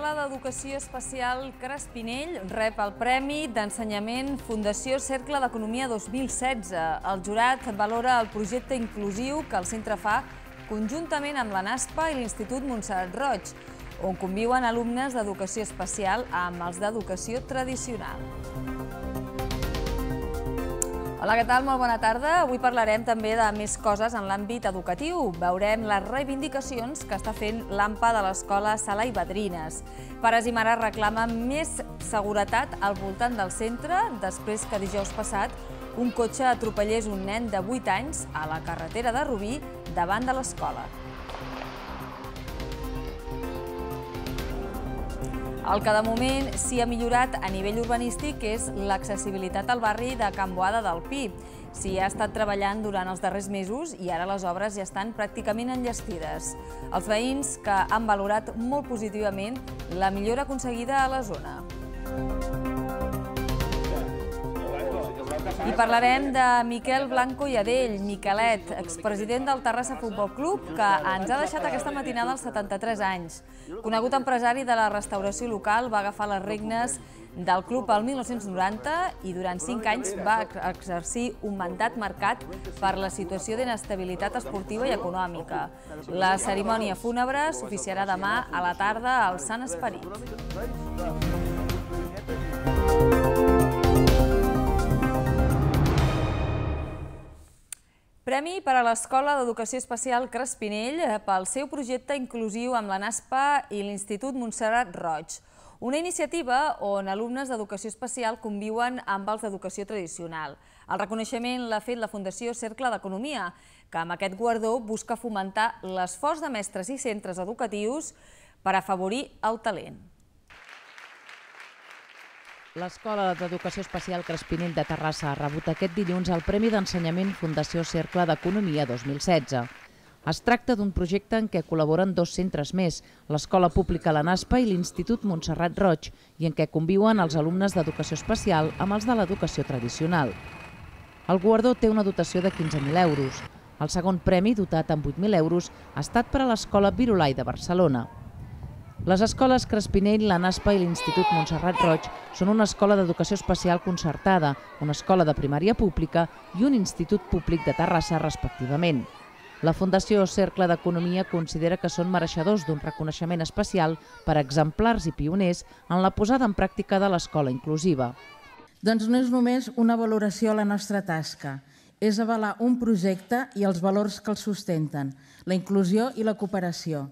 L'Escola d'Educació Especial Crespinell rep el Premi d'Ensenyament Fundació Cercle d'Economia 2016. El jurat valora el projecte inclusiu que el centre fa conjuntament amb la NASPA i l'Institut Montserrat Roig, on conviuen alumnes d'educació especial amb els d'educació tradicional. Hola, què tal? Molt bona tarda. Avui parlarem també de més coses en l'àmbit educatiu. Veurem les reivindicacions que està fent l'AMPA de l'Escola Sala i Badrines. Pares i mares reclamen més seguretat al voltant del centre després que dijous passat un cotxe atropellés un nen de 8 anys a la carretera de Rubí davant de l'escola. El que de moment s'hi ha millorat a nivell urbanístic és l'accessibilitat al barri de Can Boada del Pi. S'hi ha estat treballant durant els darrers mesos i ara les obres ja estan pràcticament enllestides. Els veïns que han valorat molt positivament la millora aconseguida a la zona. I parlarem de Miquel Blanco i Adell, Miquelet, expresident del Terrassa Futbol Club, que ens ha deixat aquesta matinada als 73 anys. Conegut empresari de la restauració local, va agafar les regnes del club al 1990 i durant 5 anys va exercir un mandat marcat per la situació d'inestabilitat esportiva i econòmica. La cerimònia fúnebre s'oficiarà demà a la tarda al Sant Esperit. Premi per a l'Escola d'Educació Especial Crespinell eh, pel seu projecte inclusiu amb la NASPA i l'Institut Montserrat Roig. Una iniciativa on alumnes d'educació especial conviuen amb els d'educació tradicional. El reconeixement l'ha fet la Fundació Cercle d'Economia, que amb aquest guardó busca fomentar l'esforç de mestres i centres educatius per afavorir el talent. L'Escola d'Educació Especial Crespinell de Terrassa ha rebut aquest dilluns el Premi d'Ensenyament Fundació Cercle d'Economia 2016. Es tracta d'un projecte en què col·laboren dos centres més, l'Escola Pública La Naspa i l'Institut Montserrat Roig, i en què conviuen els alumnes d'educació especial amb els de l'educació tradicional. El guardó té una dotació de 15.000 euros. El segon premi, dotat amb 8.000 euros, ha estat per a l'Escola Virolai de Barcelona. Les escoles Crespinell, la NASPA i l'Institut Montserrat Roig són una escola d'educació especial concertada, una escola de primària pública i un institut públic de Terrassa, respectivament. La Fundació Cercle d'Economia considera que són mereixedors d'un reconeixement especial per exemplars i pioners en la posada en pràctica de l'escola inclusiva. Doncs no és només una valoració a la nostra tasca, és avalar un projecte i els valors que el sustenten, la inclusió i la cooperació.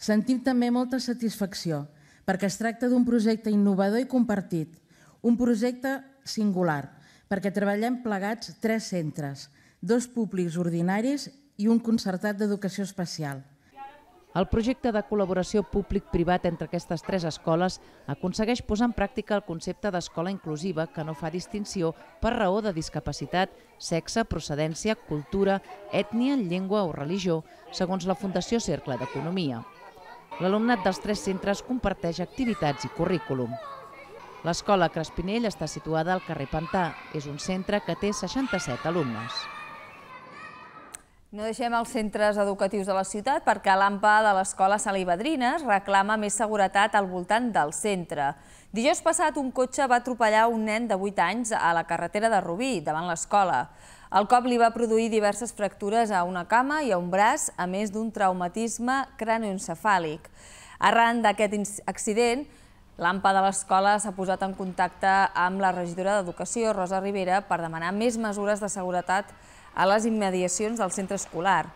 Sentim també molta satisfacció perquè es tracta d'un projecte innovador i compartit, un projecte singular, perquè treballem plegats tres centres, dos públics ordinaris i un concertat d'educació especial. El projecte de col·laboració públic-privat entre aquestes tres escoles aconsegueix posar en pràctica el concepte d'escola inclusiva que no fa distinció per raó de discapacitat, sexe, procedència, cultura, ètnia, llengua o religió, segons la Fundació Cercle d'Economia. L'alumnat dels tres centres comparteix activitats i currículum. L'escola Crespinell està situada al carrer Pantà. És un centre que té 67 alumnes. No deixem els centres educatius de la ciutat perquè l'AMPA de l'Escola Salivadrines reclama més seguretat al voltant del centre. Dijous passat un cotxe va atropellar un nen de 8 anys a la carretera de Rubí, davant l'escola. El cop li va produir diverses fractures a una cama i a un braç, a més d'un traumatisme cranioencefàlic. Arran d'aquest accident, l'AMPA de l'escola s'ha posat en contacte amb la regidora d'Educació, Rosa Rivera, per demanar més mesures de seguretat a les immediacions del centre escolar.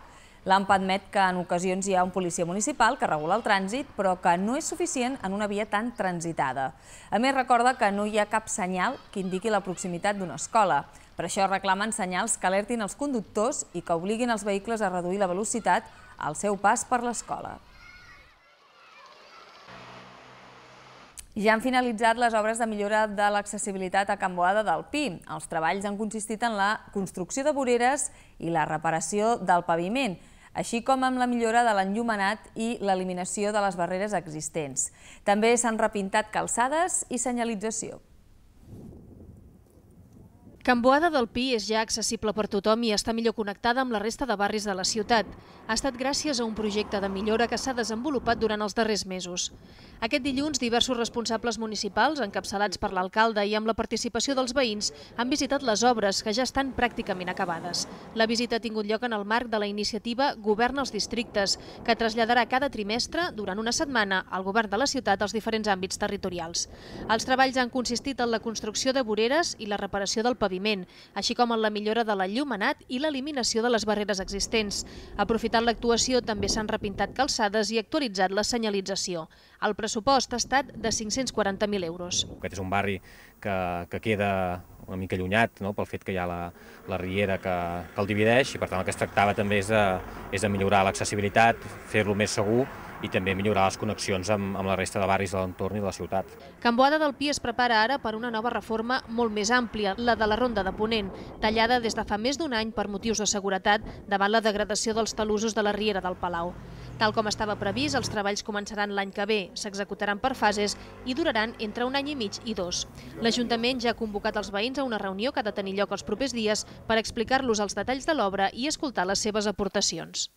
L'AMPA admet que en ocasions hi ha un policia municipal que regula el trànsit, però que no és suficient en una via tan transitada. A més, recorda que no hi ha cap senyal que indiqui la proximitat d'una escola. Per això reclamen senyals que alertin els conductors i que obliguin els vehicles a reduir la velocitat al seu pas per l'escola. Ja han finalitzat les obres de millora de l'accessibilitat a Can Boada del Pi. Els treballs han consistit en la construcció de voreres i la reparació del paviment, així com amb la millora de l'enllumenat i l'eliminació de les barreres existents. També s'han repintat calçades i senyalització. Can Boada del Pi és ja accessible per tothom i està millor connectada amb la resta de barris de la ciutat. Ha estat gràcies a un projecte de millora que s'ha desenvolupat durant els darrers mesos. Aquest dilluns, diversos responsables municipals, encapçalats per l'alcalde i amb la participació dels veïns, han visitat les obres que ja estan pràcticament acabades. La visita ha tingut lloc en el marc de la iniciativa Govern als districtes, que traslladarà cada trimestre, durant una setmana, al govern de la ciutat als diferents àmbits territorials. Els treballs han consistit en la construcció de voreres i la reparació del paviment paviment, així com en la millora de l'enllumenat i l'eliminació de les barreres existents. Aprofitant l'actuació, també s'han repintat calçades i actualitzat la senyalització. El pressupost ha estat de 540.000 euros. Aquest és un barri que, que queda una mica allunyat no? pel fet que hi ha la, la riera que, que el divideix i per tant el que es tractava també és de, és de millorar l'accessibilitat, fer-lo més segur i també millorar les connexions amb, amb la resta de barris de l'entorn i de la ciutat. Can Boada del Pi es prepara ara per una nova reforma molt més àmplia, la de la Ronda de Ponent, tallada des de fa més d'un any per motius de seguretat davant la degradació dels talusos de la Riera del Palau. Tal com estava previst, els treballs començaran l'any que ve, s'executaran per fases i duraran entre un any i mig i dos. L'Ajuntament ja ha convocat els veïns a una reunió que ha de tenir lloc els propers dies per explicar-los els detalls de l'obra i escoltar les seves aportacions.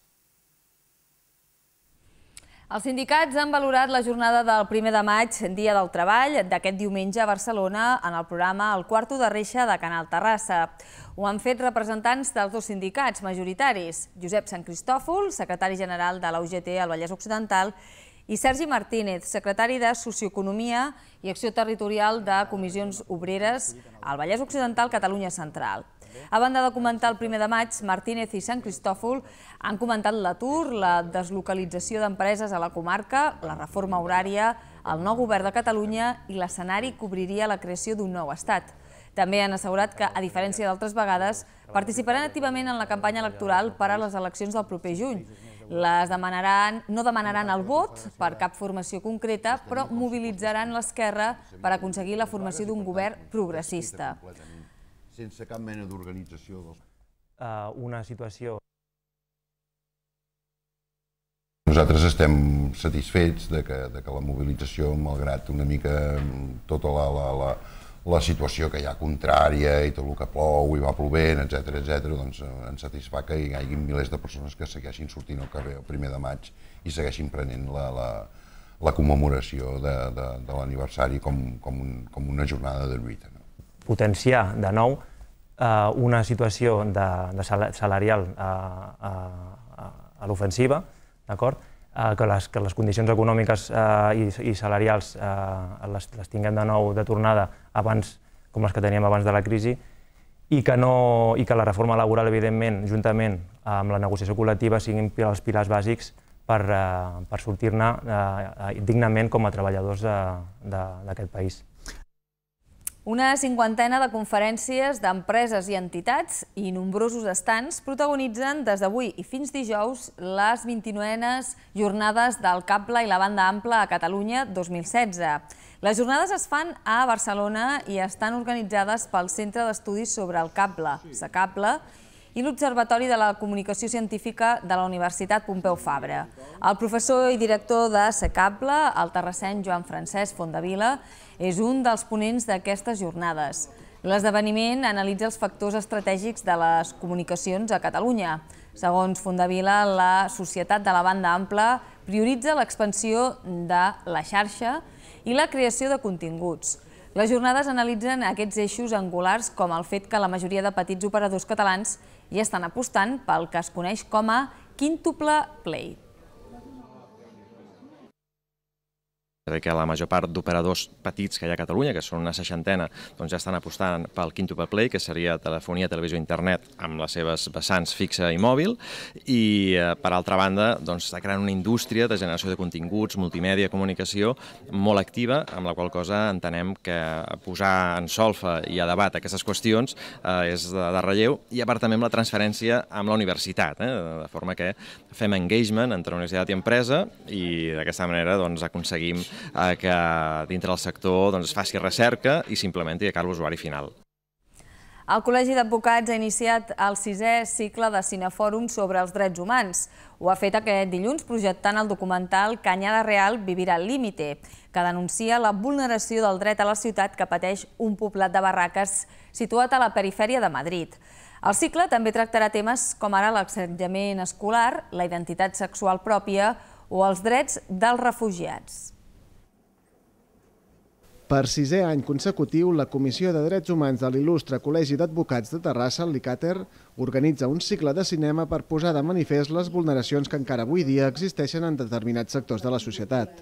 Els sindicats han valorat la jornada del primer de maig, Dia del Treball, d'aquest diumenge a Barcelona en el programa El quarto de reixa de Canal Terrassa. Ho han fet representants dels dos sindicats majoritaris, Josep Sant Cristòfol, secretari general de la UGT al Vallès Occidental, i Sergi Martínez, secretari de Socioeconomia i Acció Territorial de Comissions Obreres al Vallès Occidental, Catalunya Central. A banda de comentar el primer de maig, Martínez i Sant Cristòfol han comentat l'atur, la deslocalització d'empreses a la comarca, la reforma horària, el nou govern de Catalunya i l'escenari que obriria la creació d'un nou estat. També han assegurat que, a diferència d'altres vegades, participaran activament en la campanya electoral per a les eleccions del proper juny. Les demanaran, no demanaran el vot per cap formació concreta, però mobilitzaran l'esquerra per aconseguir la formació d'un govern progressista sense cap mena d'organització dels... Uh, una situació... Nosaltres estem satisfets de que, de que la mobilització, malgrat una mica tota la, la, la, la situació que hi ha contrària i tot el que plou i va plovent, etc etc, doncs eh, ens satisfà que hi hagi milers de persones que segueixin sortint al carrer el primer de maig i segueixin prenent la, la, la commemoració de, de, de l'aniversari com, com, un, com una jornada de lluita. Potenciar de nou eh, una situació de, de salarial a, a, a, a l'ofensiva, d'acord? Eh, que, les, que les condicions econòmiques eh, i, i salarials eh, les, tinguem de nou de tornada abans, com les que teníem abans de la crisi, i que, no, i que la reforma laboral, evidentment, juntament amb la negociació col·lectiva, siguin els pilars bàsics per, eh, per sortir-ne eh, dignament com a treballadors d'aquest país. Una cinquantena de conferències d'empreses i entitats i nombrosos estants protagonitzen des d'avui i fins dijous les 29enes jornades del cable i la banda ampla a Catalunya 2016. Les jornades es fan a Barcelona i estan organitzades pel Centre d'Estudis sobre el Cable, SACable, i l'Observatori de la Comunicació Científica de la Universitat Pompeu Fabra. El professor i director de SECABLE, el terrasseny Joan Francesc Fondavila, és un dels ponents d'aquestes jornades. L'esdeveniment analitza els factors estratègics de les comunicacions a Catalunya. Segons Fondavila, la societat de la banda ampla prioritza l'expansió de la xarxa i la creació de continguts. Les jornades analitzen aquests eixos angulars com el fet que la majoria de petits operadors catalans ja estan apostant pel que es coneix com a quíntuple play. que la major part d'operadors petits que hi ha a Catalunya, que són una seixantena, doncs ja estan apostant pel Quintuple Play, que seria telefonia, televisió, internet, amb les seves vessants fixa i mòbil, i eh, per altra banda doncs, està creant una indústria de generació de continguts, multimèdia, comunicació, molt activa, amb la qual cosa entenem que posar en solfa i a debat aquestes qüestions eh, és de, de relleu, i a part també amb la transferència amb la universitat, eh, de forma que fem engagement entre universitat i empresa, i d'aquesta manera doncs, aconseguim eh, que dintre del sector doncs, es faci recerca i s'implementi a cara l'usuari final. El Col·legi d'Advocats ha iniciat el sisè cicle de cinefòrum sobre els drets humans. Ho ha fet aquest dilluns projectant el documental Canyada Real vivirà al límite, que denuncia la vulneració del dret a la ciutat que pateix un poblat de barraques situat a la perifèria de Madrid. El cicle també tractarà temes com ara l'assetjament escolar, la identitat sexual pròpia o els drets dels refugiats. Per sisè any consecutiu, la Comissió de Drets Humans de l'il·lustre Col·legi d'Advocats de Terrassa, el LICATER, organitza un cicle de cinema per posar de manifest les vulneracions que encara avui dia existeixen en determinats sectors de la societat.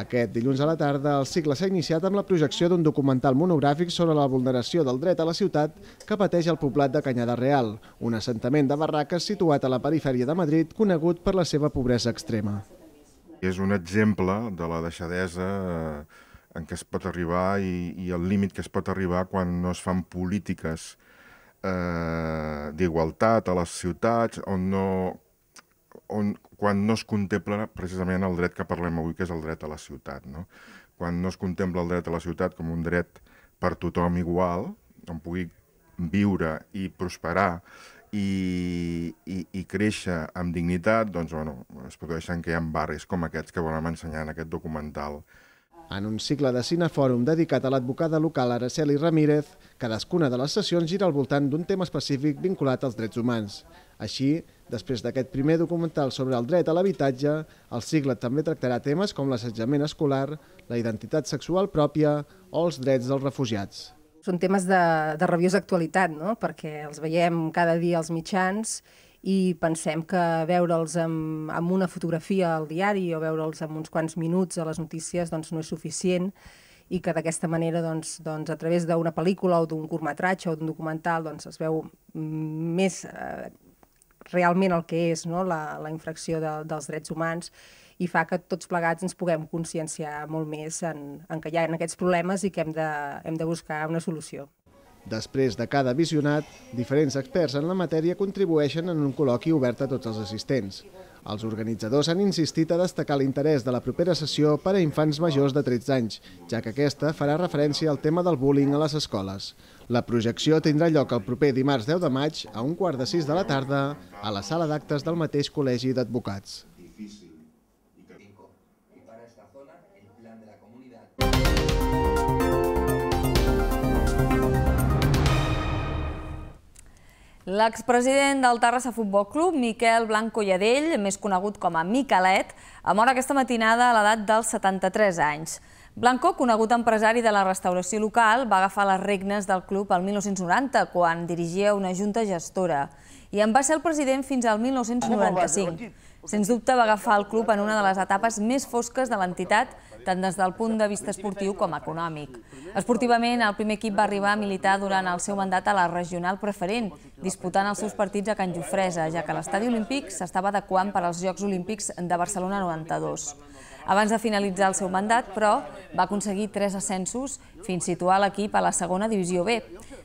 Aquest dilluns a la tarda, el cicle s'ha iniciat amb la projecció d'un documental monogràfic sobre la vulneració del dret a la ciutat que pateix el poblat de Canyada Real, un assentament de barraques situat a la perifèria de Madrid, conegut per la seva pobresa extrema. És un exemple de la deixadesa eh, en què es pot arribar i, i el límit que es pot arribar quan no es fan polítiques eh, d'igualtat a les ciutats on no, on, quan no es contempla precisament el dret que parlem avui, que és el dret a la ciutat. No? Quan no es contempla el dret a la ciutat com un dret per tothom igual, on pugui viure i prosperar i, i, i créixer amb dignitat, doncs bueno, es produeixen que hi ha barris com aquests que volem ensenyar en aquest documental en un cicle de cinefòrum dedicat a l'advocada local Araceli Ramírez, cadascuna de les sessions gira al voltant d'un tema específic vinculat als drets humans. Així, després d'aquest primer documental sobre el dret a l'habitatge, el cicle també tractarà temes com l'assetjament escolar, la identitat sexual pròpia o els drets dels refugiats. Són temes de, de rabiosa actualitat, no? perquè els veiem cada dia als mitjans i pensem que veure'ls amb, amb una fotografia al diari o veure'ls amb uns quants minuts a les notícies doncs, no és suficient i que d'aquesta manera doncs, doncs, a través d'una pel·lícula o d'un curtmetratge o d'un documental doncs, es veu més eh, realment el que és no? la, la infracció de, dels drets humans i fa que tots plegats ens puguem conscienciar molt més en, en que hi ha en aquests problemes i que hem de, hem de buscar una solució. Després de cada visionat, diferents experts en la matèria contribueixen en un col·loqui obert a tots els assistents. Els organitzadors han insistit a destacar l'interès de la propera sessió per a infants majors de 13 anys, ja que aquesta farà referència al tema del bullying a les escoles. La projecció tindrà lloc el proper dimarts 10 de maig a un quart de sis de la tarda a la sala d'actes del mateix Col·legi d'Advocats. L'expresident del Terrassa Futbol Club, Miquel Blanco Lladell, més conegut com a Miquelet, ha mort aquesta matinada a l'edat dels 73 anys. Blanco, conegut empresari de la restauració local, va agafar les regnes del club al 1990, quan dirigia una junta gestora, i en va ser el president fins al 1995. Sens dubte va agafar el club en una de les etapes més fosques de l'entitat, tant des del punt de vista esportiu com econòmic. Esportivament, el primer equip va arribar a militar durant el seu mandat a la regional preferent, disputant els seus partits a Can Jofresa, ja que l'estadi olímpic s'estava adequant per als Jocs Olímpics de Barcelona 92. Abans de finalitzar el seu mandat, però, va aconseguir tres ascensos fins situar l'equip a la segona divisió B.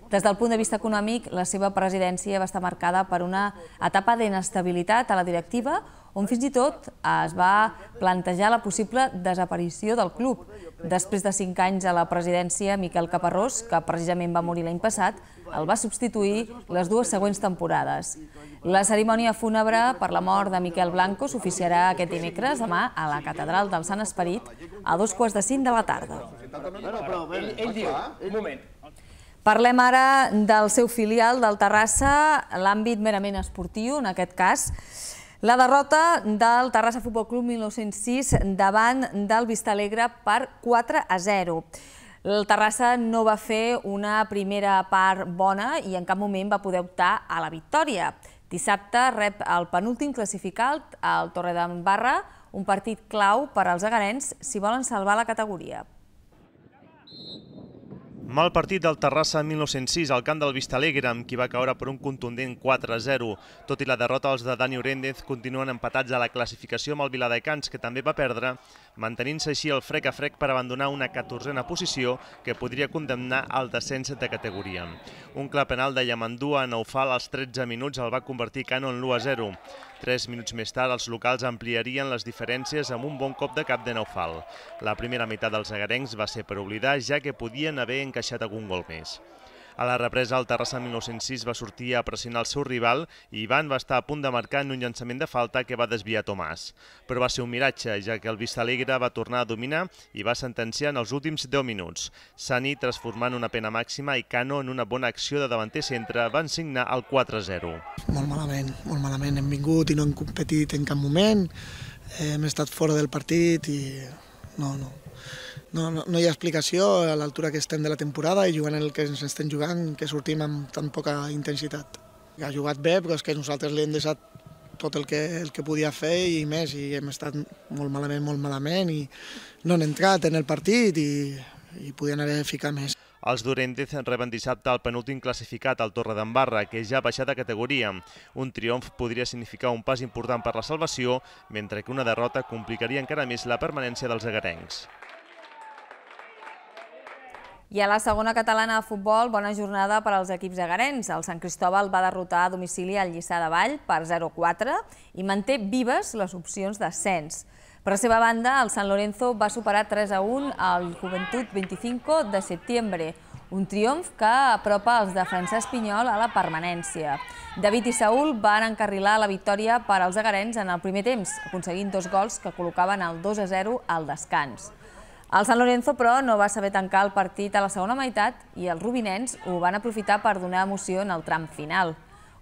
Des del punt de vista econòmic, la seva presidència va estar marcada per una etapa d'inestabilitat a la directiva, on fins i tot es va plantejar la possible desaparició del club. Després de cinc anys a la presidència, Miquel Caparrós, que precisament va morir l'any passat, el va substituir les dues següents temporades. La cerimònia fúnebre per la mort de Miquel Blanco s'oficiarà aquest dimecres, demà, a la Catedral del Sant Esperit, a dos quarts de cinc de la tarda. Bueno, però ell, ell diu, un moment, Parlem ara del seu filial del Terrassa, l'àmbit merament esportiu, en aquest cas. La derrota del Terrassa Futbol Club 1906 davant del Vistalegre per 4 a 0. El Terrassa no va fer una primera part bona i en cap moment va poder optar a la victòria. Dissabte rep el penúltim classificat, el Torredembarra, un partit clau per als agarens si volen salvar la categoria. Mal partit del Terrassa en 1906 al camp del Vistalegre, amb qui va caure per un contundent 4-0. Tot i la derrota, els de Dani Oréndez continuen empatats a la classificació amb el Viladecans, que també va perdre, mantenint-se així el frec a frec per abandonar una 14a posició que podria condemnar al descens de categoria. Un clar penal de Yamandua a Naufal als 13 minuts el va convertir Cano en l'1-0. Tres minuts més tard, els locals ampliarien les diferències amb un bon cop de cap de Naufal. La primera meitat dels agarencs va ser per oblidar, ja que podien haver encaixat algun gol més. A la represa, el Terrassa 1906 va sortir a pressionar el seu rival i Ivan va estar a punt de marcar en un llançament de falta que va desviar Tomàs. Però va ser un miratge, ja que el Vistalegre va tornar a dominar i va sentenciar en els últims 10 minuts. Sani transformant una pena màxima i Cano en una bona acció de davanter centre van signar el 4-0. Molt malament, molt malament. Hem vingut i no hem competit en cap moment, hem estat fora del partit i no, no, no, no, no hi ha explicació a l'altura que estem de la temporada i jugant el que ens estem jugant, que sortim amb tan poca intensitat. Ha jugat bé, però és que nosaltres li hem deixat tot el que, el que podia fer i més, i hem estat molt malament, molt malament, i no han entrat en el partit i, i podien haver ficat més. Els Durendez reben dissabte el penúltim classificat al Torredembarra, que ja ha baixat de categoria. Un triomf podria significar un pas important per la salvació, mentre que una derrota complicaria encara més la permanència dels agarencs. I a la segona catalana de futbol, bona jornada per als equips agarens. El Sant Cristóbal va derrotar a domicili al Lliçà de Vall per 0-4 i manté vives les opcions d'ascens. Per la seva banda, el San Lorenzo va superar 3-1 al Juventud 25 de setembre, un triomf que apropa els de Francesc Pinyol a la permanència. David i Saúl van encarrilar la victòria per als agarens en el primer temps, aconseguint dos gols que col·locaven el 2-0 al descans. El San Lorenzo, però, no va saber tancar el partit a la segona meitat i els rubinens ho van aprofitar per donar emoció en el tram final.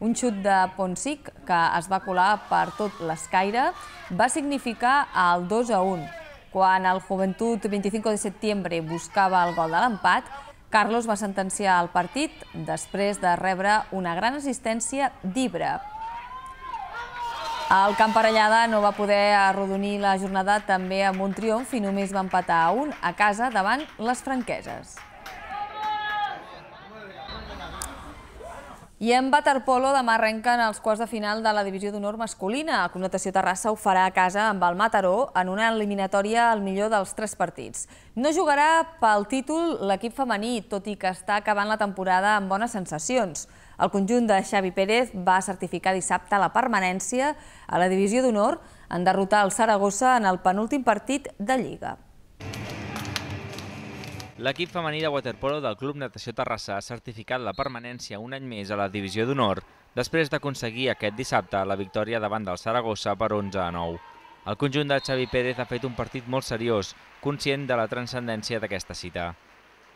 Un xut de Ponsic, que es va colar per tot l'escaire, va significar el 2 a 1. Quan el Joventut 25 de setembre buscava el gol de l'empat, Carlos va sentenciar el partit després de rebre una gran assistència d'Ibra. El Camp Parellada no va poder arrodonir la jornada també amb un triomf i només va empatar a un a casa davant les franqueses. I en waterpolo demà arrenquen els quarts de final de la divisió d'honor masculina. A Connotació Terrassa ho farà a casa amb el Mataró en una eliminatòria al millor dels tres partits. No jugarà pel títol l'equip femení, tot i que està acabant la temporada amb bones sensacions. El conjunt de Xavi Pérez va certificar dissabte la permanència a la divisió d'honor en derrotar el Saragossa en el penúltim partit de Lliga. L'equip femení de waterpolo del Club Natació Terrassa ha certificat la permanència un any més a la divisió d'honor després d'aconseguir aquest dissabte la victòria davant del Saragossa per 11 a 9. El conjunt de Xavi Pérez ha fet un partit molt seriós, conscient de la transcendència d'aquesta cita.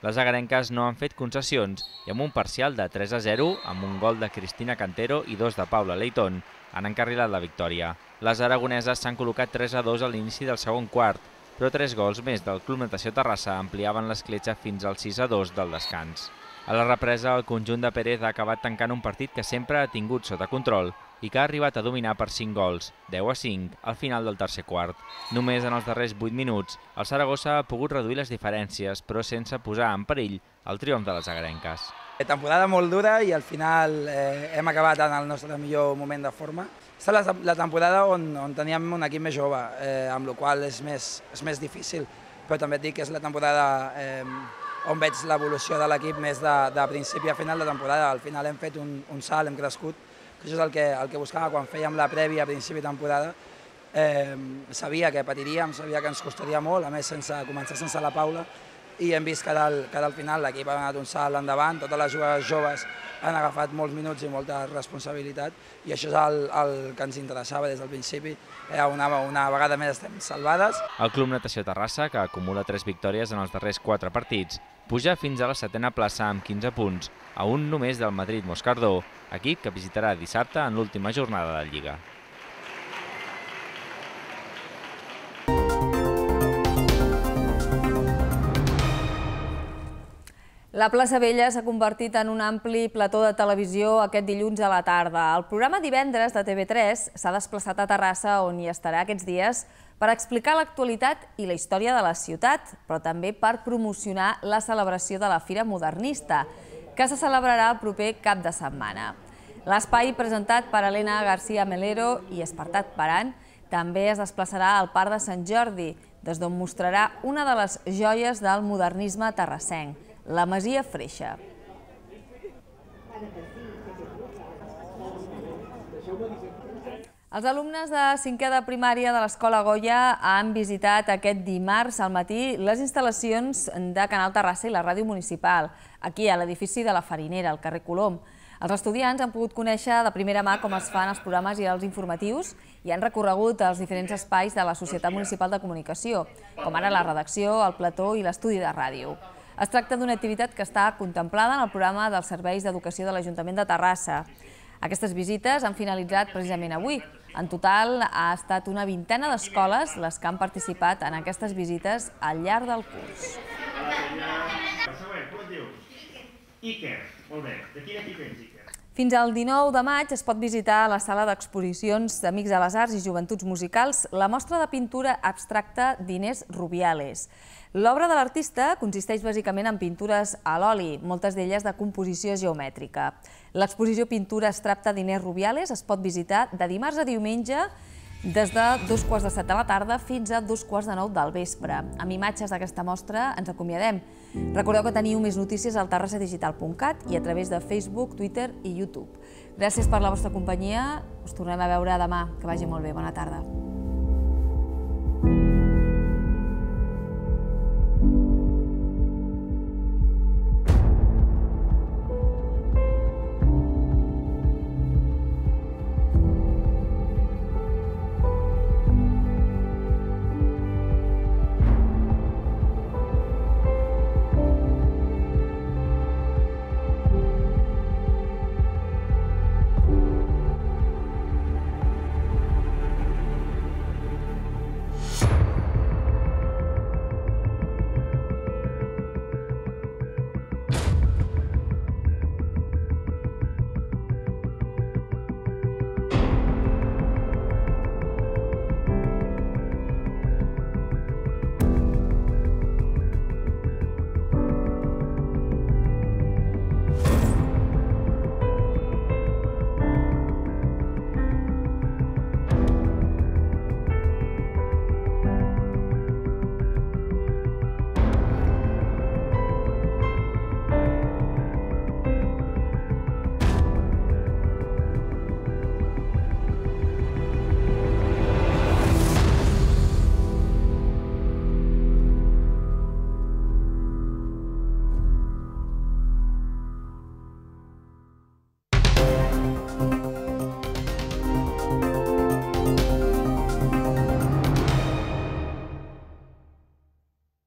Les agarenques no han fet concessions i amb un parcial de 3 a 0, amb un gol de Cristina Cantero i dos de Paula Leiton, han encarrilat la victòria. Les aragoneses s'han col·locat 3 a 2 a l'inici del segon quart, però tres gols més del Club Natació Terrassa ampliaven l'escletxa fins al 6 a 2 del descans. A la represa, el conjunt de Pérez ha acabat tancant un partit que sempre ha tingut sota control i que ha arribat a dominar per 5 gols, 10 a 5, al final del tercer quart. Només en els darrers 8 minuts, el Saragossa ha pogut reduir les diferències, però sense posar en perill el triomf de les agrenques. Temporada molt dura i al final eh, hem acabat en el nostre millor moment de forma. Està la, la temporada on, on teníem un equip més jove, eh, amb la qual és més, és més difícil, però també et dic que és la temporada eh, on veig l'evolució de l'equip més de, de principi a final de temporada. Al final hem fet un, un salt, hem crescut, que això és el que, el que buscava quan fèiem la prèvia a principi de temporada. Eh, sabia que patiríem, sabia que ens costaria molt, a més sense començar sense la Paula, i hem vist que al, que al final l'equip ha donat un salt endavant, totes les jugadores joves han agafat molts minuts i molta responsabilitat i això és el, el que ens interessava des del principi. Eh, una, una vegada més estem salvades. El Club Natació Terrassa, que acumula 3 victòries en els darrers 4 partits, puja fins a la setena plaça amb 15 punts, a un només del Madrid Moscardó, equip que visitarà dissabte en l'última jornada de Lliga. La plaça Vella s'ha convertit en un ampli plató de televisió aquest dilluns a la tarda. El programa divendres de TV3 s'ha desplaçat a Terrassa, on hi estarà aquests dies, per explicar l'actualitat i la història de la ciutat, però també per promocionar la celebració de la Fira Modernista, que se celebrarà el proper cap de setmana. L'espai presentat per Helena García Melero i Espartat Paran també es desplaçarà al Parc de Sant Jordi, des d'on mostrarà una de les joies del modernisme terrassenc, la Masia Freixa. Els alumnes de cinquè de primària de l'Escola Goya han visitat aquest dimarts al matí les instal·lacions de Canal Terrassa i la ràdio municipal, aquí a l'edifici de la Farinera, al carrer Colom. Els estudiants han pogut conèixer de primera mà com es fan els programes i els informatius i han recorregut els diferents espais de la Societat Municipal de Comunicació, com ara la redacció, el plató i l'estudi de ràdio. Es tracta d'una activitat que està contemplada en el programa dels serveis d'educació de l'Ajuntament de Terrassa. Aquestes visites han finalitzat precisament avui. En total ha estat una vintena d'escoles les que han participat en aquestes visites al llarg del curs. Iker. Molt bé. De quin equip ets, Iker? Fins al 19 de maig es pot visitar a la sala d'exposicions d'Amics de les Arts i Joventuts Musicals la mostra de pintura abstracta d'Inés Rubiales. L'obra de l'artista consisteix bàsicament en pintures a l'oli, moltes d'elles de composició geomètrica. L'exposició Pintura Abstracta d'Inés Rubiales es pot visitar de dimarts a diumenge des de dos quarts de set de la tarda fins a dos quarts de nou del vespre. Amb imatges d'aquesta mostra ens acomiadem. Recordeu que teniu més notícies al terrassadigital.cat i a través de Facebook, Twitter i YouTube. Gràcies per la vostra companyia. Us tornem a veure demà. Que vagi molt bé. Bona tarda.